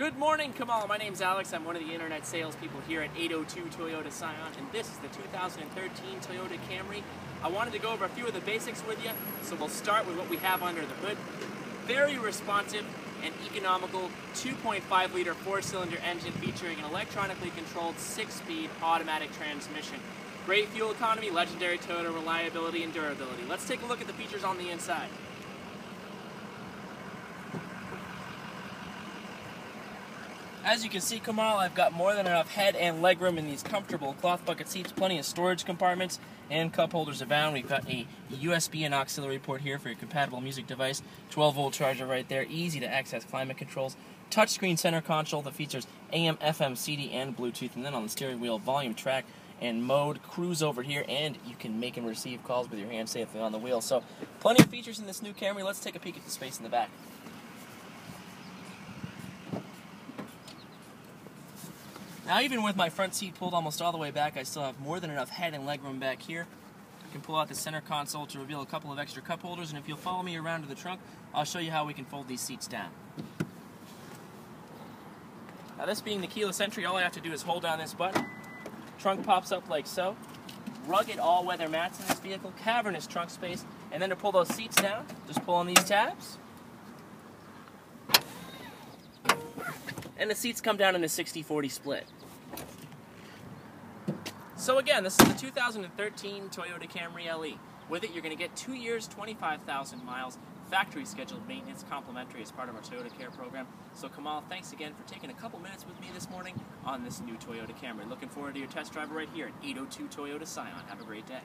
Good morning, Kamal. My name's Alex. I'm one of the internet salespeople here at 802 Toyota Scion, and this is the 2013 Toyota Camry. I wanted to go over a few of the basics with you, so we'll start with what we have under the hood. Very responsive and economical 2.5 liter four cylinder engine featuring an electronically controlled six speed automatic transmission. Great fuel economy, legendary Toyota reliability and durability. Let's take a look at the features on the inside. As you can see, Kamal, I've got more than enough head and leg room in these comfortable cloth bucket seats, plenty of storage compartments and cup holders abound. We've got a USB and auxiliary port here for your compatible music device, 12 volt charger right there, easy to access climate controls, touchscreen center console that features AM, FM, CD, and Bluetooth, and then on the steering wheel, volume track and mode, cruise over here, and you can make and receive calls with your hand safely on the wheel. So, plenty of features in this new Camry. Let's take a peek at the space in the back. Now even with my front seat pulled almost all the way back, I still have more than enough head and leg room back here. I can pull out the center console to reveal a couple of extra cup holders, and if you'll follow me around to the trunk, I'll show you how we can fold these seats down. Now this being the keyless entry, all I have to do is hold down this button. Trunk pops up like so. Rugged all-weather mats in this vehicle, cavernous trunk space, and then to pull those seats down, just pull on these tabs. And the seats come down in a 60-40 split. So again, this is the 2013 Toyota Camry LE. With it, you're going to get two years, 25,000 miles, factory scheduled maintenance complimentary as part of our Toyota Care program. So Kamal, thanks again for taking a couple minutes with me this morning on this new Toyota Camry. Looking forward to your test drive right here at 802 Toyota Scion. Have a great day.